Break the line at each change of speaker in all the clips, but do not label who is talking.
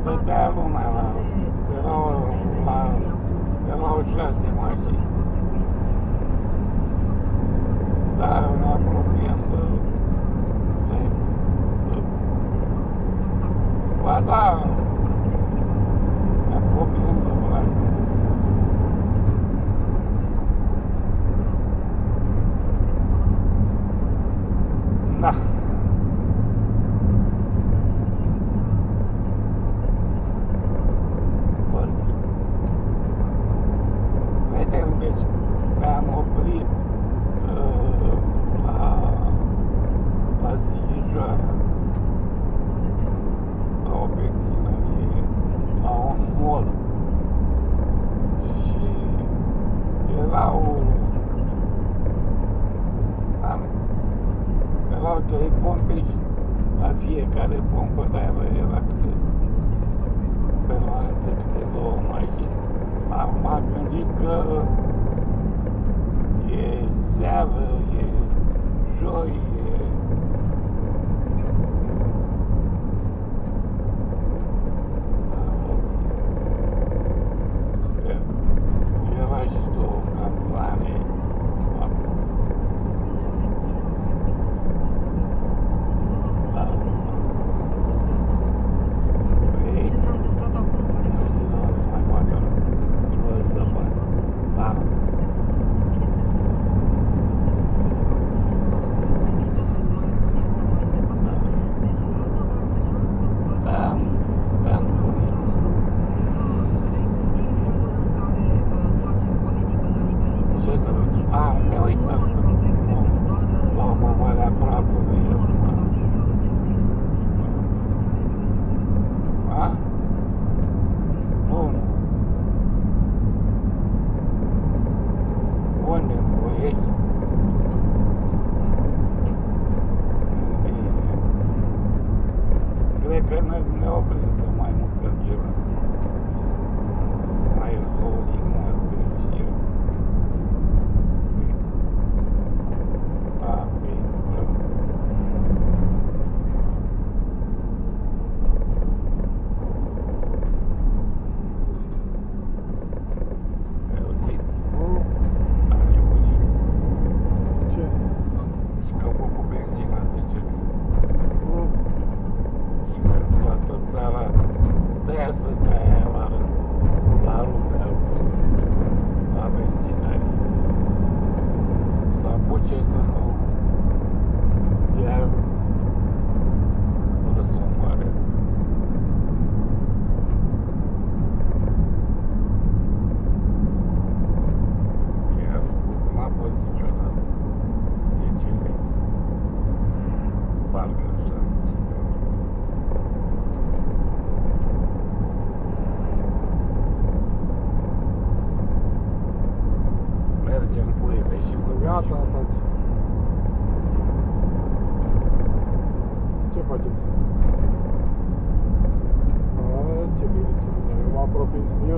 stătea lumea la, erau la, erau șase mașini. Dar ne apropiem de, de, de, ba da, erau trei pompe și la fiecare pompă de aia era câte permanențe câte două mașini. M-am gândit că e seară, e joi,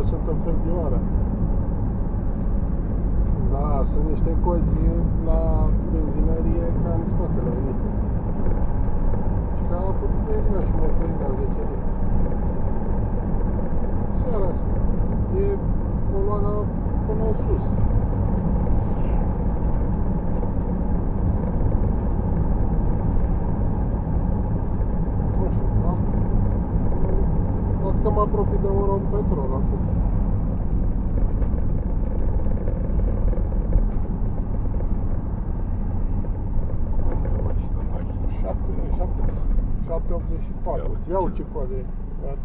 sunt în Fectioară. Da, sunt niște cozi la benzinărie ca în Statele Unite. Și că a făcut benzina și mă
Ia uite
coadă are.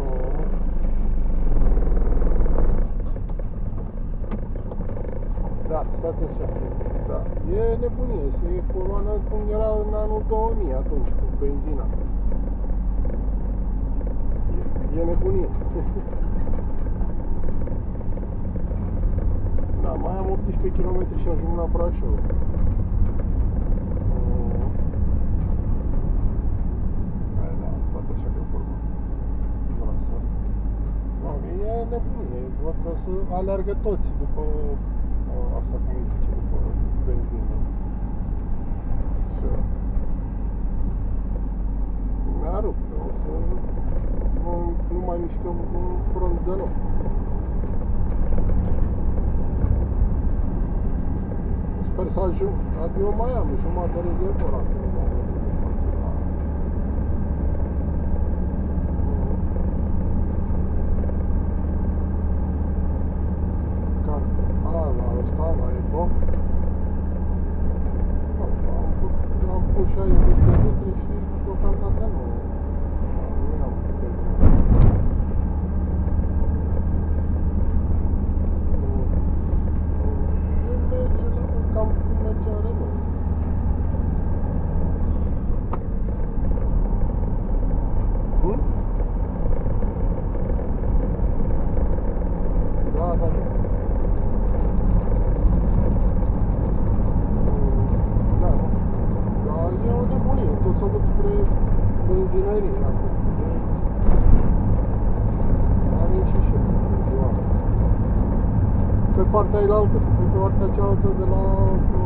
Oh.
Da,
stați așa, da. E nebunie, e coroană cum era în anul 2000 atunci, cu benzina. E, e nebunie. da, mai am 18 km și ajung la Brașov. E nebunie. Văd că să alergă toți după uh, asta cum îi zice, după benzină. Și ne-a rupt. O să nu, nu mai mișcăm un front deloc. Sper să ajung. Adică eu mai am jumătate de rezervor acum în momentul de față, dar... Care? A, la ăsta, la Eco. Nu, Am, făcut, am pus 60 de litri și deocamdată nu. Nu i-am terminat. Nu. Merge la fel cam cum mergea Renault. Hm? Da, da, da. Da, da, e o nebunie, tot s-a dus spre benzinărie acum. E... Am ieșit și eu din oameni. Pe partea ailaltă, pe partea cealaltă de la,